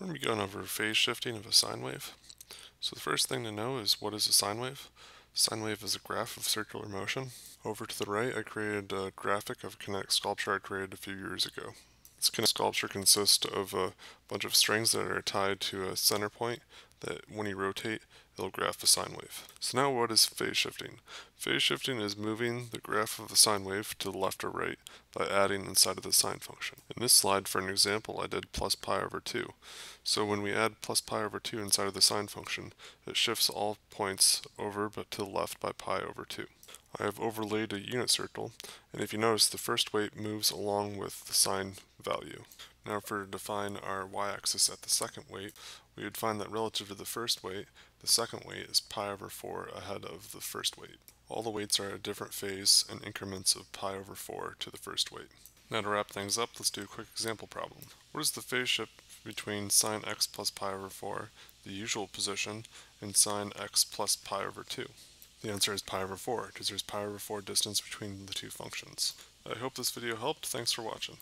We're going to be going over phase shifting of a sine wave. So the first thing to know is what is a sine wave? Sine wave is a graph of circular motion. Over to the right I created a graphic of a kinetic sculpture I created a few years ago. This kinetic sculpture consists of a bunch of strings that are tied to a center point that when you rotate it'll graph a sine wave. So now what is phase shifting? Phase shifting is moving the graph of the sine wave to the left or right by adding inside of the sine function. In this slide for an example I did plus pi over 2. So when we add plus pi over 2 inside of the sine function it shifts all points over but to the left by pi over 2. I have overlaid a unit circle and if you notice the first weight moves along with the sine value. Now if we were to define our y-axis at the second weight, we would find that relative to the first weight, the second weight is pi over 4 ahead of the first weight. All the weights are at a different phase and increments of pi over 4 to the first weight. Now to wrap things up, let's do a quick example problem. What is the phase shift between sine x plus pi over 4, the usual position, and sine x plus pi over 2? The answer is pi over 4, because there's pi over 4 distance between the two functions. I hope this video helped. Thanks for watching.